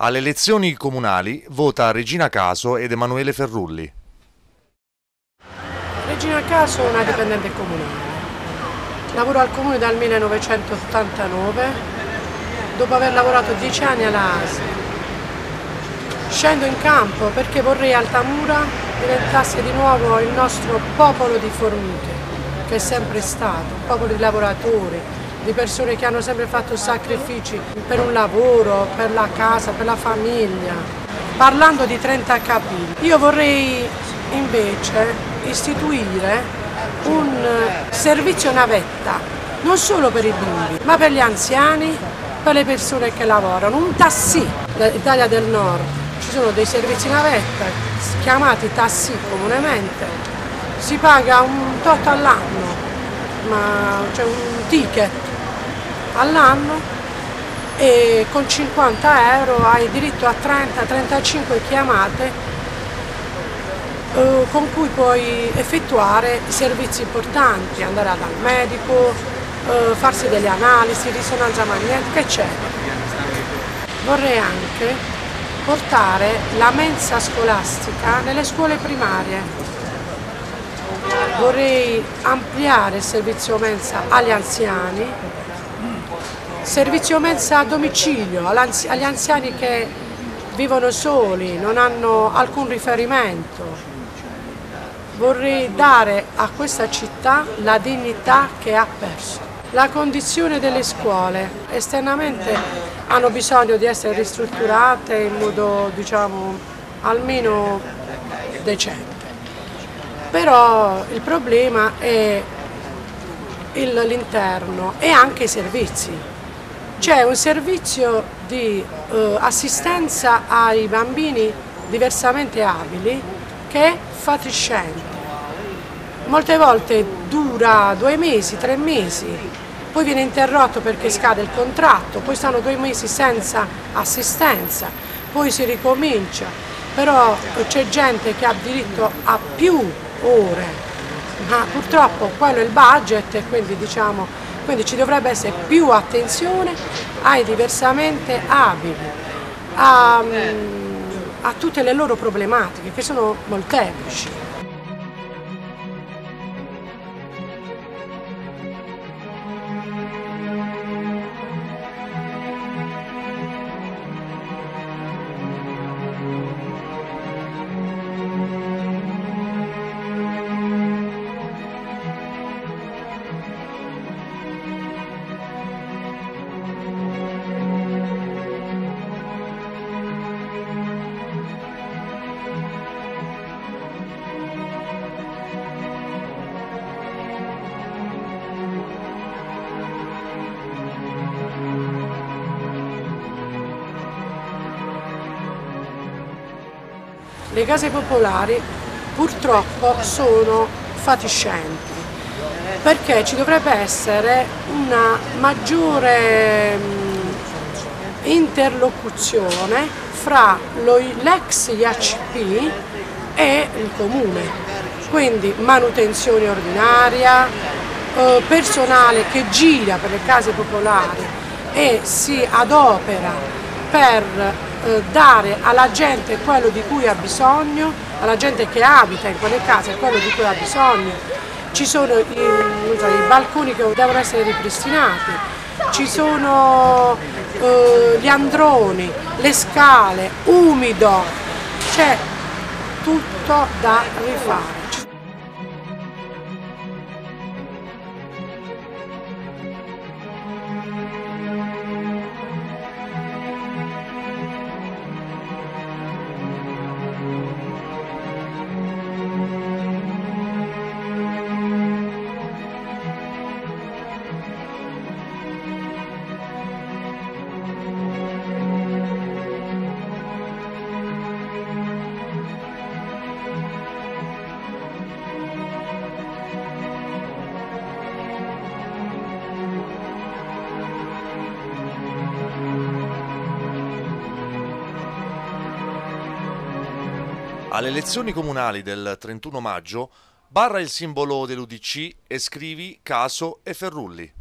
Alle elezioni comunali vota Regina Caso ed Emanuele Ferrulli. Regina Caso è una dipendente comunale. Lavoro al comune dal 1989, dopo aver lavorato dieci anni alla ASI. Scendo in campo perché vorrei Altamura diventasse di nuovo il nostro popolo di formiche, che è sempre stato, un popolo di lavoratori, di persone che hanno sempre fatto sacrifici per un lavoro, per la casa, per la famiglia. Parlando di 30 capilli, io vorrei invece istituire un servizio navetta, non solo per i bimbi, ma per gli anziani, per le persone che lavorano, un tassì dall'Italia del Nord. Ci sono dei servizi navetta chiamati tassì comunemente, si paga un tot all'anno, ma c'è un ticket all'anno e con 50 euro hai diritto a 30-35 chiamate eh, con cui puoi effettuare servizi importanti, andare dal medico, eh, farsi delle analisi, risonanza magnetica, eccetera. Vorrei anche portare la mensa scolastica nelle scuole primarie. Vorrei ampliare il servizio mensa agli anziani Servizio mensa a domicilio agli anziani che vivono soli, non hanno alcun riferimento. Vorrei dare a questa città la dignità che ha perso. La condizione delle scuole esternamente hanno bisogno di essere ristrutturate in modo diciamo almeno decente. Però il problema è l'interno e anche i servizi. C'è un servizio di eh, assistenza ai bambini diversamente abili che è fatiscente. Molte volte dura due mesi, tre mesi, poi viene interrotto perché scade il contratto, poi stanno due mesi senza assistenza, poi si ricomincia, però c'è gente che ha diritto a più ore, ma purtroppo quello è il budget e quindi diciamo quindi ci dovrebbe essere più attenzione ai diversamente abili, a, a tutte le loro problematiche che sono molteplici. Le case popolari purtroppo sono fatiscenti perché ci dovrebbe essere una maggiore mm, interlocuzione fra l'ex IACP e il comune, quindi manutenzione ordinaria, eh, personale che gira per le case popolari e si adopera per eh, dare alla gente quello di cui ha bisogno, alla gente che abita in quelle case quello di cui ha bisogno. Ci sono i, i balconi che devono essere ripristinati, ci sono eh, gli androni, le scale, umido, c'è tutto da rifare. Alle elezioni comunali del 31 maggio barra il simbolo dell'UDC e scrivi Caso e Ferrulli.